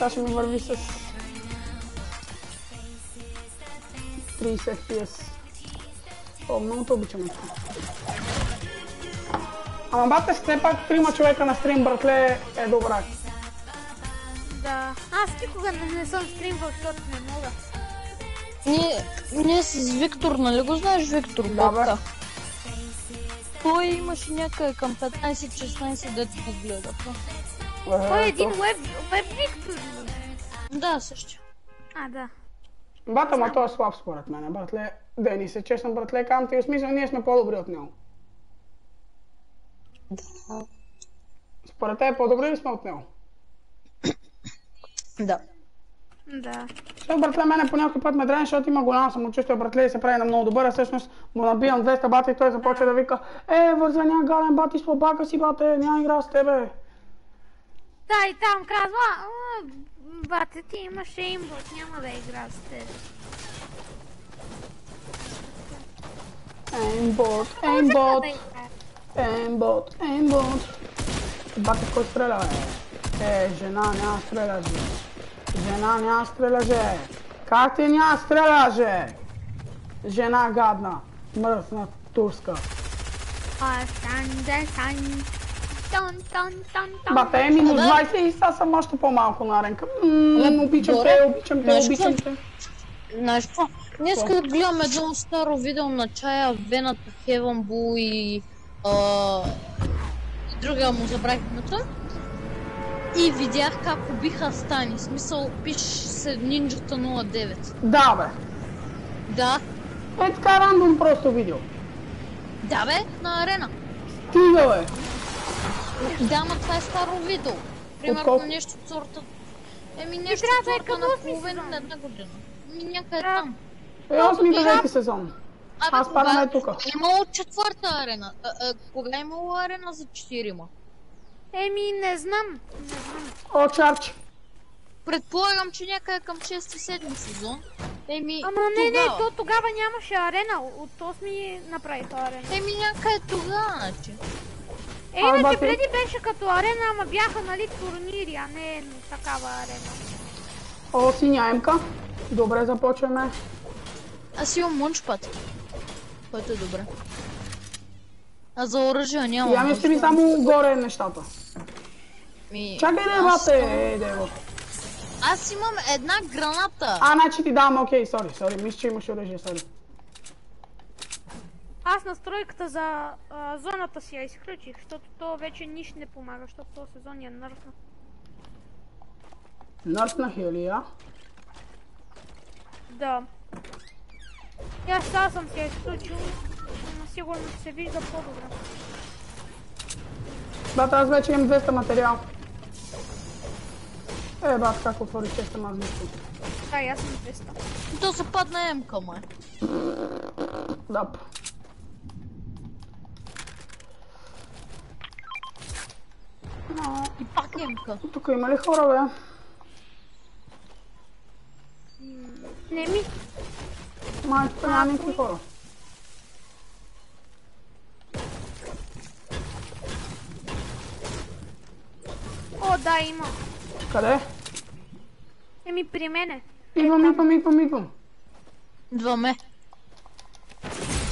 Сега ще ми върви с 30 FPS. О, много те обичам това. Ама бате, все пак трима човека на стрим, братле, е добра. Да. Аз никога не, не съм стримвал, защото не мога. Ние, ние с Виктор, нали го знаеш Виктор? Да, бе. Той имаше някъде към 15-16 дето го гледаха. Той е Е, един веб, веб Виктор. Да, също. А, да. Бата, ма той е слаб според мен, братле. Дени се, честно, братле, кам ти, в смисъл, ние сме по-добри от него. Да. Според те по-добри ли сме от него? Да. Да. Защото, братле, мене по някой път ме дрен, защото има голямо самочувствие, братле, и се прави на много добър, а всъщност му набивам 200 бата и той започва да вика, е, вързаня гален бати с бака си, бате, няма игра с тебе. Да, и там казва, «А, бате ти имаш имбот, няма да игра с теб. Aimbot, Може aimbot, да играе. aimbot, aimbot. Бате, кой стреля, бе? Е, жена, няма стреля, же. Жена, няма стреля, же. Как ти няма стреля, же? Жена гадна, мръсна, турска. А, стан, да, стан. Тон, тон, тон, тон. Бате, е минус Абе. 20 и сега съм още по-малко на ренка. М, Абе, обичам те, обичам те, обичам те. Знаеш какво? Днес като гледам едно старо видео на чая, Вената, Heaven Bull и а, другия му забравих името. И видях как убиха Стани. Смисъл, пише се Ninjata 09. Да, бе. Да, Е така рандом просто видео. да бе, на арена. Стига, бе. Да, ма това е старо видео. Примерно нещо от сорта. Еми нещо от сорта на осми половин сезон. на една година. Ми някъде там. Е, 8 Тогава- 9 сезон. Абе, Аз падам кога- е тука. Имало четвърта арена. А, а, кога е имало арена за четирима? Еми, не знам. Не знам. О, чарч. Предполагам, че някъде към 6-7 сезон. Еми, Ама не, не, то тогава нямаше арена. От 8 направиха арена. Еми някъде тогава, значи. Е, иначе преди беше като арена, ама бяха, нали, турнири, а не такава арена. О, синя емка. Добре, започваме. Аз имам мънчпад. Който е добре. А за оръжие нямам. Я ми ще ми само горе нещата. Ми, Чакай да бате, ей, дево. Аз имам една граната. А, значи ти давам, окей, сори, сори, мисля, че имаш оръжие, сори. Аз настройката за а, зоната си я изключих, защото то вече нищо не помага, защото този сезон я нърфна. Нърфна хилия. Да. И аз сега съм се я изключил, но сигурно се вижда по-добре. Бат, аз вече имам 200 материал. Е, бат, как отвори честа аз нищо. Да, и аз съм 200. То се падна емка, май. Да. А, И пак емка. Тук има ли хора, бе? Не ми. Май, тук няма никакви хора. О, да, има. Къде? Еми, при мене. Идвам, идвам, идвам, идвам. Дваме.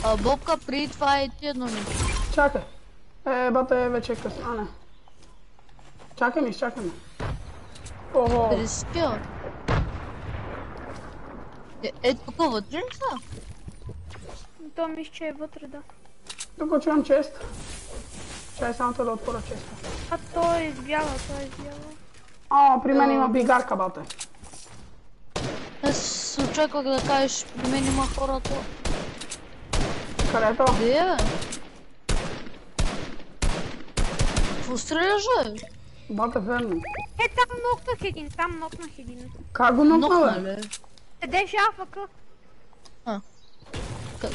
А, Бобка, преди това е ти едно ми. Чакай. Е, бата е вече късно. А, не. Чакай ми, чакай ми. Ого, Прескил. Е, е тук вътре ли са? То мисля, че е вътре, да. тук чувам чест. Чай само да отворя честа. А то е избяла, то е избяла. А, при мен има бигарка, бате. Аз очаквах да кажеш, при мен има хората. Където? Де е, бе? Какво стреляш, бе? Бате, верно. Е, там нокнах един, там нокнах един. Как го нокна, Нокна? Седеше АФК. А. Как?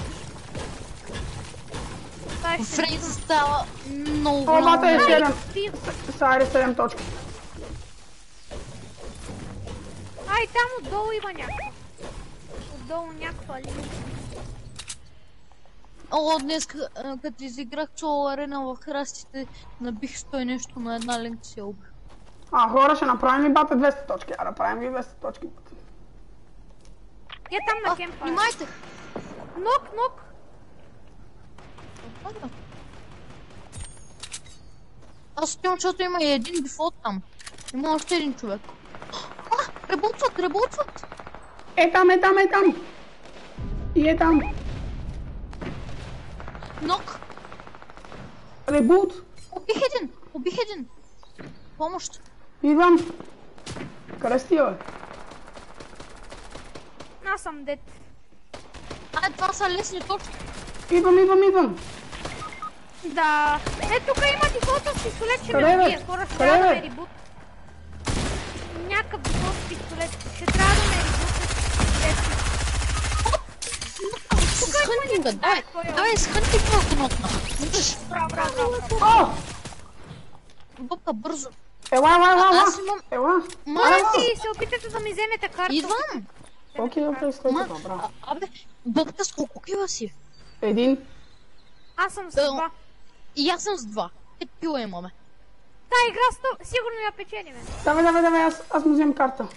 Това ще Фрейз става много бате е време. 7. Ти- Сайре 7 точки. Ай, там отдолу има някаква. Отдолу някаква линия. О, днес, като изиграх цяла арена в храстите, набих стой нещо на една линк убих. А, хора, ще направим ли бата 200 точки? А, направим ли 200 точки? Е там на кемпа. внимайте! Нок, нок. Аз стоям, защото има и един дефолт там. Има още един човек. А, ребутват, ребутват! Е там, е там, е там! И е там! Нок! Ребут! Убих един! Убих един! Помощ! Идвам! Къде си, бе? Аз съм дет. А, това са лесни точки. Идвам, идвам, идвам! Да. Е, тук има дефолтов пистолет, ще ме убие. Хора, ще трябва да ме ребут. Някакъв дефолтов пистолет. Ще трябва да ме ребут. С хънтинга, давай! Давай, с хънтинга ако нотна. Виждаш? Браво, браво, бързо. Ела, ела, ела, ела! Аз имам... Ела! Май, Ти се опитате да ми вземете карта. идвам! Окей, окей, стой тук, браво. абе, Бупка с колко кила си? Един. Аз съм с два. И аз съм с два. Е, пила имаме. Та игра сто... сигурно я печелиме. Давай, давай, давай, аз, аз му вземам карта.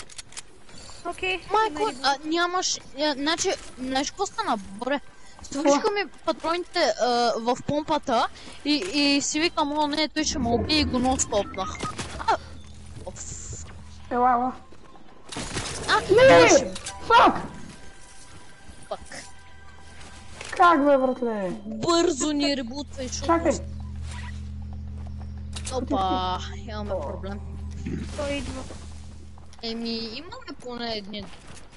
Окей. Майко, а, нямаш... а, Значи, знаеш какво стана? Добре. Свършиха ми патроните а, в помпата и, и си викам, о не, той ще ме убие и го оф. Ела, ела. А, Не! Фак! пък. Как бе, братле? Бързо ни ребутвай, защото... Чакай. Опа, имаме проблем. Той идва. Еми, имаме поне едни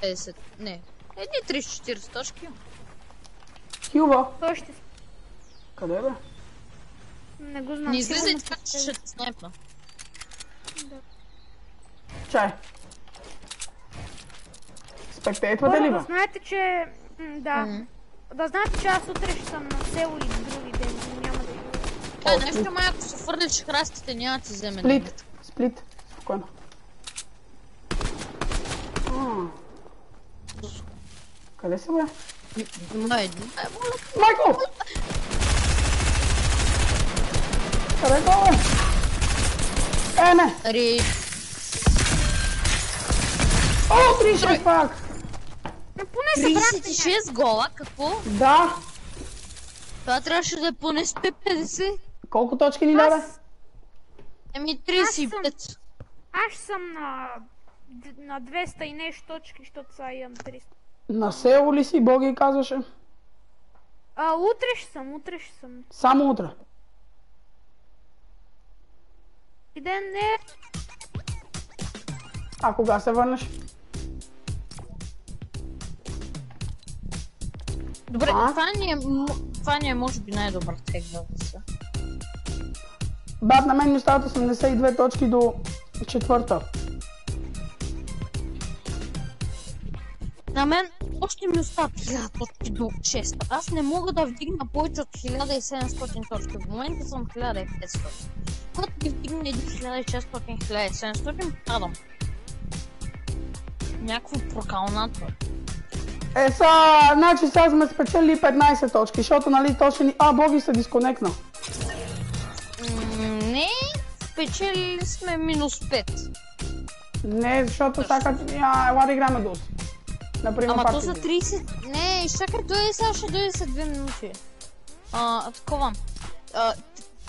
10, не, едни 30-40 точки. Кюба. Той ще... Къде бе? Не го знам. Не излизай така, че ще те снайпна. Чай. Спектейтвате ли бе? да знаете, че... Да. Да знаете, че аз утре ще съм на село и други ден. Няма да. Той нещо май, ако се фърлиш храстите, няма да ти вземе. Сплит. Сплит. Спокойно. Къде са бе? Са бе? Е, не! Ри... О, 36 пак! Но поне събрахте 36 гола, какво? Да! Това трябваше да е поне 150. Колко точки ни даде? Аз, Еми 35. аз съм на, на 200 и нещо точки, защото сега имам 300. На село ли си, Боги казваше? А, утре ще съм, утре ще съм. Само утре. И ден не, А кога се върнеш? Добре, А? това ни е, това ни е може би най-добър тек да се. Бат, на мен ми остават 82 точки до четвърта. На мен още ми остават 1000 точки до 6. Аз не мога да вдигна повече от 1700 точки. В момента съм 1500. Когато ги вдигна един 1600-1700, падам. Някакво прокалнато. Е, са, значи сега сме спечели 15 точки, защото нали точно ни... А, Боги се дисконекна. Не, спечелили сме минус 5. Не, защото сега... А, ела да играме дос. Например, Ама то игра. 30... Не, изчакай, той е сега ще дойде след 2 минути. А, такова. А,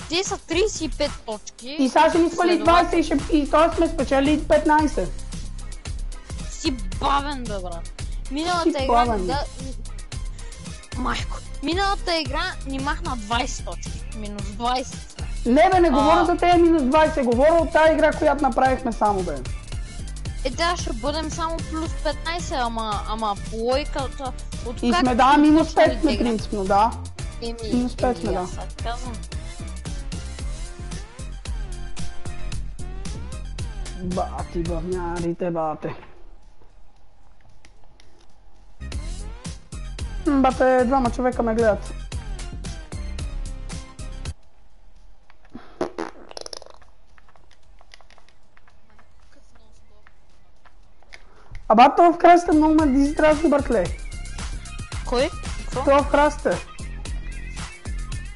те са 35 точки. И сега ще ни свали Следователно- 20 и, ще... и т.е. сме спечели 15. Си бавен, бе, брат. Миналата Си игра... бавен. Да... Майко. Миналата игра ни махна 20 точки. Минус 20. Не бе, не говоря А. за тези минус 20, говоря от тази игра, която направихме само бе. Е, да, ще бъдем само плюс 15, ама, ама по лойката... От И сме да, минус почнали 5 сме принципно, да. Еми, минус пет сме, еми, да. казвам. Бати, бавнярите, бате. Бате, двама човека ме гледат. А бат, това в красите много ме дизитразни, братле. Кой? Какво? Това в красите.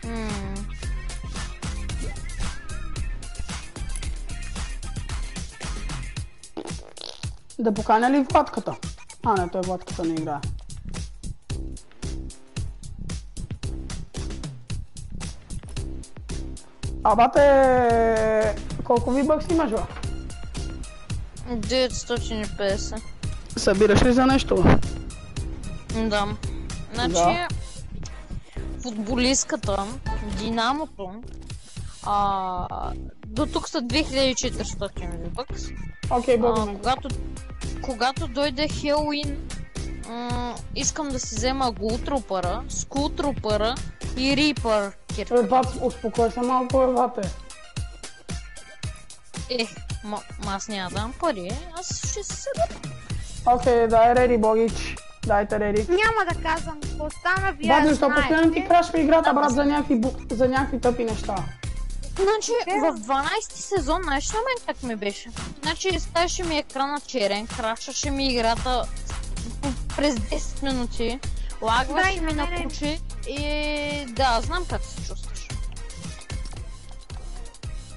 М, Да поканя ли Владката? А, не, той Владката не играе. А, бате, колко ви бъкс имаш, бе? 950. Събираш ли за нещо? Да. Значи, футболистката, Динамото, а, до тук са 2400 бакс. Окей, благодаря. когато, когато дойде Хелуин, м- искам да си взема Гултрупъра, Скултрупъра и Рипър кирка. Е, бат, успокой се малко, бе, бате. Е, ма, ма аз няма да дам пари, аз ще се седа. Окей, дай реди, богич. Дайте реди. Няма да казвам какво стана, вие защо постоянно ти крашва играта, брат, за някакви, за някакви тъпи неща. Значи, в 12 сезон, знаеш на мен как ми беше? Значи, ставаше ми екрана черен, крашаше ми играта през 10 минути, лагваше ми на куче и да, знам как се чувстваш.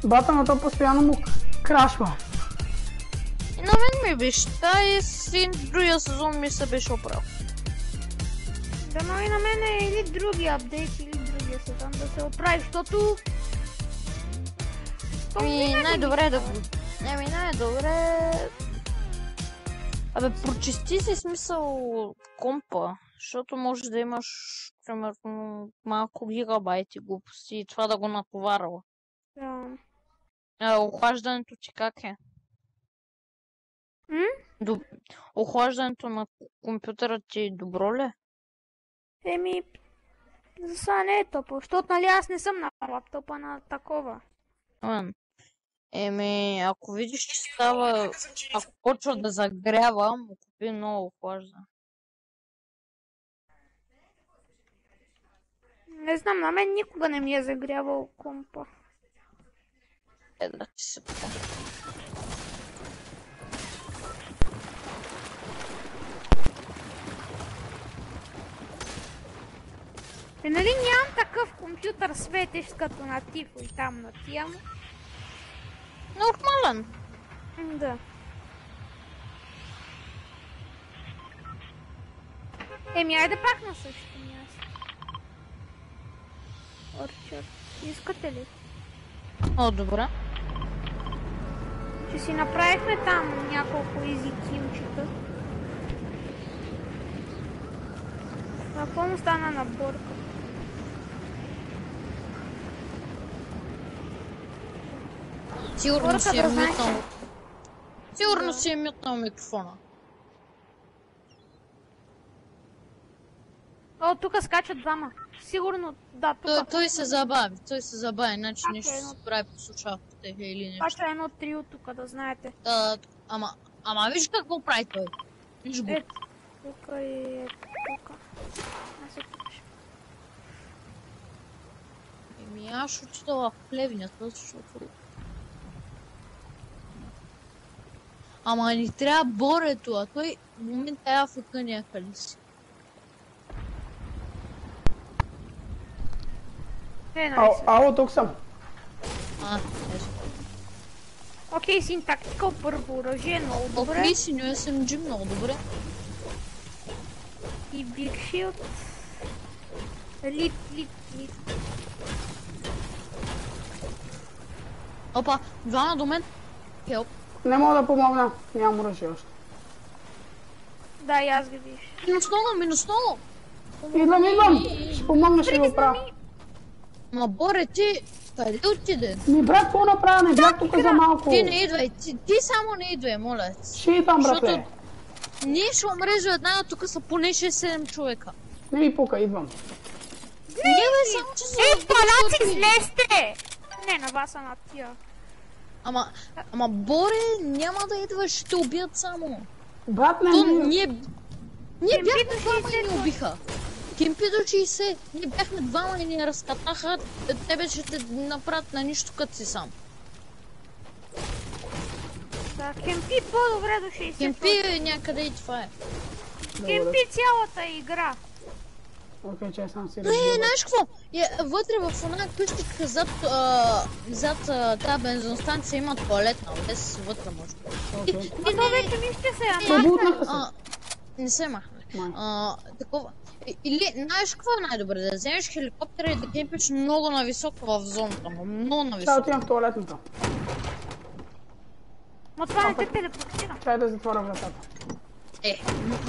Бата, но то постоянно му крашва. На мен ми да, и другия сезон ми се беше оправил. Дано и на мен е или други апдейт, или другия сезон да се оправи, защото... То винаги най-добре е да ми. Ами, най-добре... Абе, прочисти си смисъл компа, защото може да имаш, примерно, малко гигабайти глупости и това да го натоварва. Да. А, охлаждането ти как е? М? Доб... Охлаждането на компютъра ти добро ли? е? Еми, за сега не е топло, защото нали аз не съм на лаптопа на такова. Ам. Еми, ако видиш, че става, ако почва да загрява, му купи много охлаждане. Не знам, на мен никога не ми е загрявал компа. Е, да ти се така. Е, нали нямам такъв компютър светещ като на Тифо и там на тия му? Нормален. Да. Еми, айде пак на същото място. Орчард. Искате ли? О, добре. Че си направихме там няколко изи килчета. А какво му стана на Сигурно си е мютнал. Сигурно си е мютнал микрофона. О, тук скачат двама. Сигурно, да, Той, тук. той се забави, той се забави, значи Така, нещо едно- се прави по слушалките или нещо. Скача едно трио тук, да знаете. Да, ама, ама виж какво прави той. Виж го. Е, тук и е тук. Аз се пиша. Еми аз отида в плевнята, защото... Ама ни трябва борето, а той в момента е Африка някъде си. Е, Ало, тук съм. А, ето. Окей, син тактикал първо оръжие, много добре. Окей, синьо SMG, много добре. И Big Shield. Лит, лит, лит. Опа, двама до мен. Хелп. Не мога да помогна. Нямам оръжие още. Да, и аз ги виж. Минус много, минус много. Идвам, идвам. Ще помогна, ще го правя. Ма Боре, ти къде отиде? Ми, брат, какво направя? Не бях тук за малко. Ти не идвай, ти, ти само не идвай, моля. Ще идвам, брате. Защото ние ще умрежа една, а тук са поне 6-7 човека. Не ми пука, идвам. Не бе, само че са... Ей, палаци, излезте! Не, на вас, а на тия. Ама, ама Боре, няма да идваш, ще те убият само. Брат, не, То, ние... Ние бяхме двама и 60 ни убиха. Кемпи до 60. Ние бяхме двама и ни разкатаха. Тебе ще те направят на нищо като си сам. Да, кемпи по-добре до 60. Кемпи е някъде и това е. Кемпи цялата игра. Окей, че съм си Не, знаеш какво? Е, вътре в една къщичка зад, а, зад а, тази бензиностанция има туалетна. Без вътре може. Окей. И то вече ми ще се я Пробутнаха се. А, не се махне. Май. А, такова. Или, знаеш какво е най-добре? Да вземеш хеликоптера и да кемпиш много нависоко в зоната му. Много Сега нависоко. отивам в туалетната. Ма това не те телепортира. Чай да затворя вратата. Е,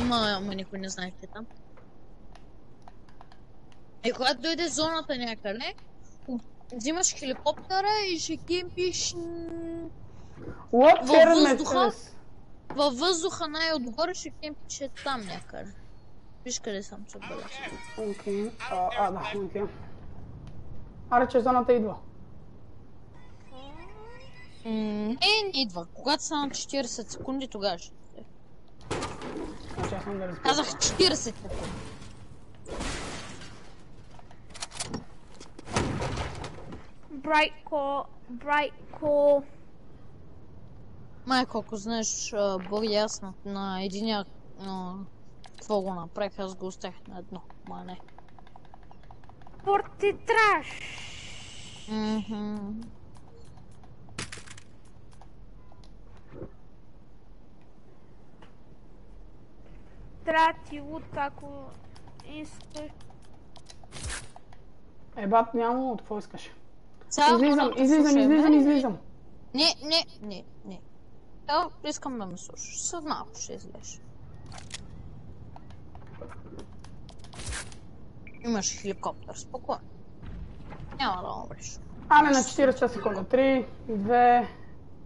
ма никой не знае къде е там. И когато дойде зоната някъде, взимаш хеликоптера и ще кемпиш What? Във въздуха? Във въздуха най-отгоре, ще кемпиш е там някъде. Виж къде съм се отбелязал. Окей. А, да, окей. Аре, че зоната идва. Не, не идва. Когато са на 40 секунди, тогава ще. е. Казах 40 секунди. Bright call, bright call. Май, колко знаеш, Боги, аз на, на единия, а, какво го направих, аз го оставих на едно, ма не. Порти траш. Ти лут, ако искаш. Е, бат, няма от какво искаш. Сега Излизам, излизам, излизам, излизам. Не, не, не, не. Да, искам да ме слушаш. След малко ще излезеш. Имаш хеликоптер, спокойно. Няма да умреш. Ане на 40 секунди. 3, 2,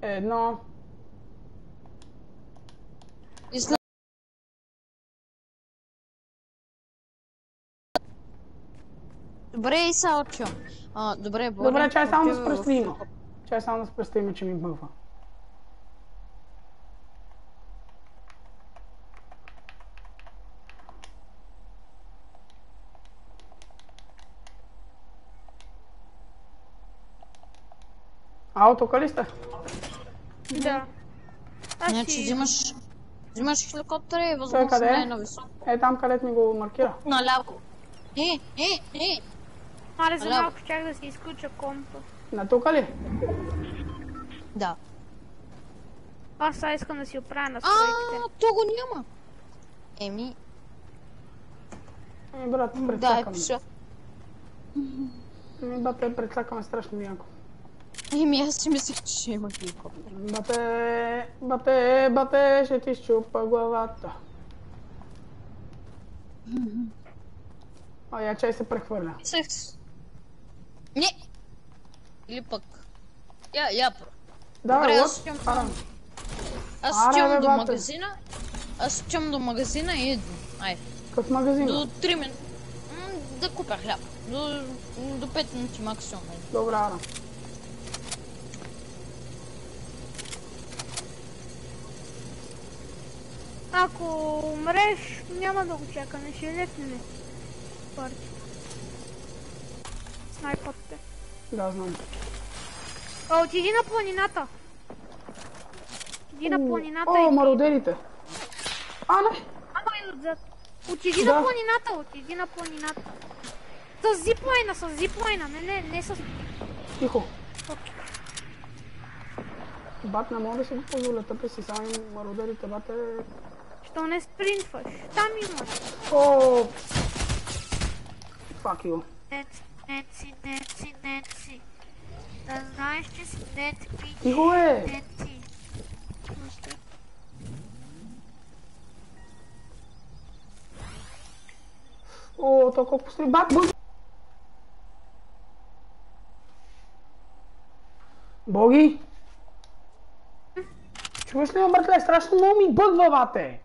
1. Излез... Добре, и сега отивам. А, добре, Боря. Добре, чай само да представим. хеликоптер. Чай само да се представим, че ми бъгва. Ало, тук ли сте? Да. Значи си... взимаш... Взимаш хеликоптера и Той възможно е? най-нависоко. Е, там където ми го маркира. Наляво. Е, е, е! Мале за малко чак да си изключа компа. На тук ли? Да. Аз сега искам да си оправя А, настройките. то го няма. Еми, Е, брат, да, е прецакаме. пиша. Е, бате, прецакаме страшно яко. Еми, аз си мислех, че ще има хеликоптер. Бате, бате, бате, ще ти щупа главата. А я чай се прехвърля. Мислех... Не! Или пък... Я, я, про. Да, Добре, аз отивам Арам. Аз отивам до магазина. Аз отивам до магазина и идвам. Айде. Какъв магазин? До 3 минути. Да купя хляб. До, до 5 минути максимум. Добре, Арам. Ако умреш, няма да го чакаме, ще летне. Парти. Снайпът те. Да, знам. А, отиди на планината. Отиди на планината О, и... мародерите. А, не. Ама и отзад. Отиди Да. на планината, отиди на планината. С зиплайна, с зиплайна, не, не, не с... Тихо. Бат, не мога да си го позволя. Тъпе си сами мародерите, бате. Що не спринтваш? Там имаш. О! Fuck you. Неци, неци, неци, неци. Да знаеш, че си неци, пич. Тихо е! Пусти. О, толкова построи. Бат, бъг! Боги! Чуваш ли ме, братле? Страшно много ми бъгва, бате!